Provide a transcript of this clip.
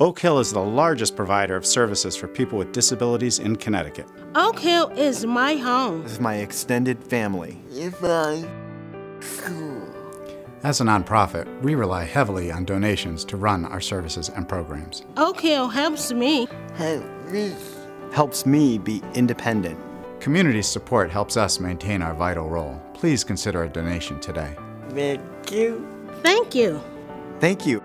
Oak Hill is the largest provider of services for people with disabilities in Connecticut. Oak Hill is my home. It's my extended family. If I school. As a nonprofit, we rely heavily on donations to run our services and programs. Oak Hill helps me. Help me. Helps me be independent. Community support helps us maintain our vital role. Please consider a donation today. Thank you. Thank you. Thank you.